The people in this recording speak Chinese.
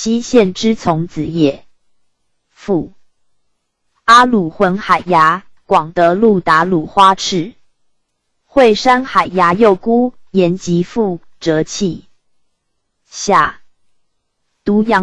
西县之从子也。父阿鲁浑海牙，广德路达鲁花赤，会山海牙幼孤，延吉父折气。下独阳